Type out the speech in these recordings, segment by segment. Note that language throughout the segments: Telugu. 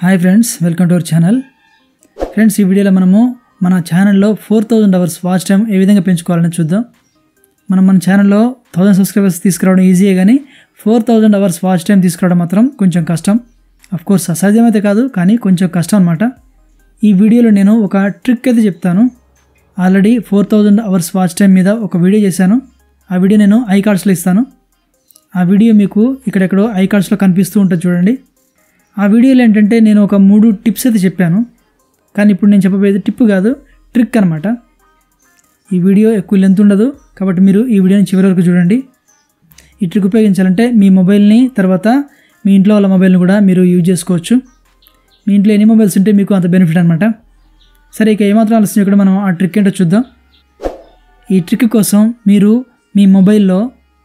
Hi friends welcome to our channel. Friends ఈ వీడియోలో మనము మన ఛానల్లో four thousand hours watch time ఏ విధంగా పెంచుకోవాలని చూద్దాం. మనం మన ఛానల్లో థౌజండ్ సబ్స్క్రైబర్స్ తీసుకురావడం ఈజీయే కానీ four thousand hours watch time తీసుకురావడం మాత్రం కొంచెం కష్టం. అఫ్ కోర్స్ అసాధ్యమైతే కాదు కానీ కొంచెం కష్టం అనమాట ఈ వీడియోలో నేను ఒక ట్రిక్ అయితే చెప్తాను. Already four thousand hours watch time మీద ఒక వీడియో చేశాను. ఆ వీడియో నేను ఐ కార్డ్స్లో ఇస్తాను. ఆ వీడియో మీకు ఇక్కడెక్కడో ఐ కార్డ్స్లో కనిపిస్తూ ఉంటుంది చూడండి. ఆ వీడియోలో ఏంటంటే నేను ఒక మూడు టిప్స్ అయితే చెప్పాను. కానీ ఇప్పుడు నేను చెప్పబోయేది టిప్ కాదు ట్రిక్ అనమాట ఈ వీడియో ఎక్కువ లెంత్ ఉండదు కాబట్టి మీరు ఈ వీడియోని చివరి వరకు చూడండి. ఈ ట్రిక్ ఉపయోగించాలంటే మీ మొబైల్ని తర్వాత మీ ఇంట్లో వాళ్ళ మొబైల్ని కూడా మీరు యూజ్ చేసుకోవచ్చు. మీ ఇంట్లో ఎన్ని మొబైల్స్ ఉంటే మీకు అంత బెనిఫిట్ అనమాట సరే ఇక ఏమాత్రం ఆలోచన ఇక్కడ మనం ఆ ట్రిక్ ఏంటో చూద్దాం. ఈ ట్రిక్ కోసం మీరు మీ మొబైల్లో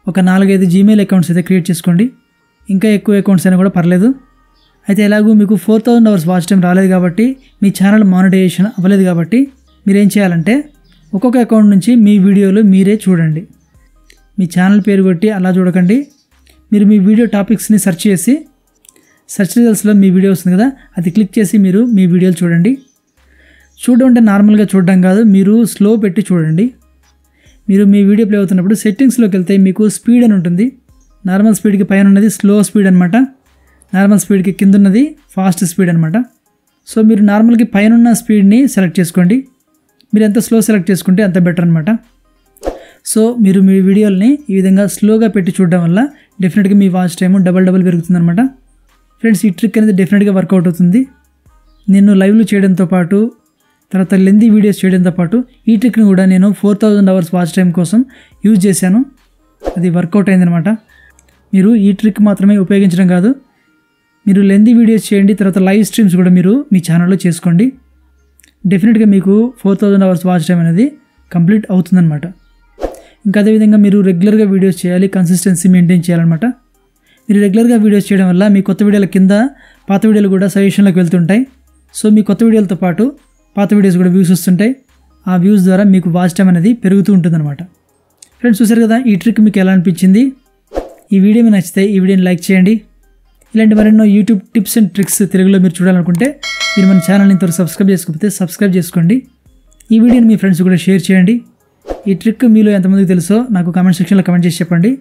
ఒక నాలుగైదు జీమెయిల్ అకౌంట్స్ అయితే క్రియేట్ చేసుకోండి. ఇంకా ఎక్కువ అకౌంట్స్ అయినా కూడా పర్లేదు. అయితే ఎలాగూ మీకు four thousand hours watch time రాలేదు కాబట్టి మీ ఛానల్ మానిటైజేషన్ అవ్వలేదు కాబట్టి మీరు ఏం చేయాలంటే ఒక్కొక్క అకౌంట్ నుంచి మీ వీడియోలు మీరే చూడండి. మీ ఛానల్ పేరు కొట్టి అలా చూడకండి. మీరు మీ వీడియో టాపిక్స్ని సెర్చ్ చేసి సెర్చ్ రిజల్ట్స్లో మీ వీడియో వస్తుంది కదా అది క్లిక్ చేసి మీరు మీ వీడియోలు చూడండి. చూడడం అంటే నార్మల్గా చూడడం కాదు మీరు స్లో పెట్టి చూడండి. మీరు మీ వీడియో ప్లే అవుతున్నప్పుడు సెట్టింగ్స్లోకి వెళ్తే మీకు స్పీడ్ అని ఉంటుంది. నార్మల్ స్పీడ్కి పైన ఉన్నది స్లో స్పీడ్ అనమాట నార్మల్ స్పీడ్కి కింద ఉన్నది ఫాస్ట్ స్పీడ్ అనమాట సో మీరు నార్మల్కి పైన ఉన్న స్పీడ్ని సెలెక్ట్ చేసుకోండి. మీరు ఎంత స్లో సెలెక్ట్ చేసుకుంటే అంత బెటర్ అనమాట సో మీరు మీ వీడియోల్ని ఈ విధంగా స్లోగా పెట్టి చూడడం వల్ల డెఫినెట్గా మీ వాచ్ టైము డబల్ డబల్ పెరుగుతుందనమాట ఫ్రెండ్స్ ఈ ట్రిక్ అనేది డెఫినెట్గా వర్కౌట్ అవుతుంది. నేను లైవ్లు చేయడంతో పాటు తర్వాత లెంది వీడియోస్ చేయడంతో పాటు ఈ ట్రిక్ని కూడా నేను four thousand hours watch time కోసం యూజ్ చేశాను. అది వర్కౌట్ అయిందనమాట మీరు ఈ ట్రిక్ మాత్రమే ఉపయోగించడం కాదు మీరు లెందీ వీడియోస్ చేయండి తర్వాత లైవ్ స్ట్రీమ్స్ కూడా మీరు మీ ఛానల్లో చేసుకోండి. డెఫినెట్గా మీకు four thousand hours watch time అనేది కంప్లీట్ అవుతుందన్నమాట. ఇంకా అదేవిధంగా మీరు రెగ్యులర్గా వీడియోస్ చేయాలి కన్సిస్టెన్సీ మెయింటైన్ చేయాలన్నమాట. మీరు రెగ్యులర్గా వీడియోస్ చేయడం వల్ల మీ కొత్త వీడియోల కింద పాత వీడియోలు కూడా సజెషన్లోకి వెళ్తుంటాయి. సో మీ కొత్త వీడియోలతో పాటు పాత వీడియోస్ కూడా వ్యూస్ వస్తుంటాయి. ఆ వ్యూస్ ద్వారా మీకు వాచ్ టైం అనేది పెరుగుతూ ఉంటుందన్నమాట. ఫ్రెండ్స్ చూసారు కదా ఈ ట్రిక్ మీకు ఎలా అనిపించింది? ఈ వీడియో మీకు నచ్చితే ఈ వీడియోని లైక్ చేయండి. ఇలాంటి మరెన్నో యూట్యూబ్ టిప్స్ అండ్ ట్రిక్స్ తెలుగులో మీరు చూడాలనుకుంటే మీరు మన ఛానల్ని ఇంతవరకు సబ్స్క్రైబ్ చేసుకోకపోతే సబ్స్క్రైబ్ చేసుకోండి. ఈ వీడియోని మీ ఫ్రెండ్స్ కూడా షేర్ చేయండి. ఈ ట్రిక్ మీలో ఎంతమందికి తెలుసో నాకు కామెంట్ సెక్షన్లో కమెంట్ చేసి చెప్పండి.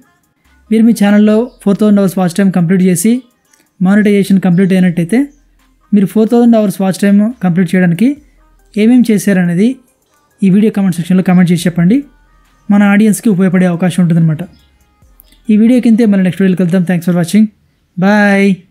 మీరు మీ ఛానల్లో four thousand hours watch time complete చేసి మానిటైజేషన్ కంప్లీట్ అయినట్టయితే మీరు four thousand hours watch time complete చేయడానికి ఏమేమి చేశారనేది ఈ వీడియో కామెంట్ సెక్షన్లో కామెంట్ చేసి చెప్పండి. మన ఆడియన్స్కి ఉపయోగపడే అవకాశం ఉంటుందన్నమాట. ఈ వీడియో కింద మళ్ళీ నెక్స్ట్ వీడియోకి వెళ్తాం థ్యాంక్స్ ఫర్ వాచింగ్ Bye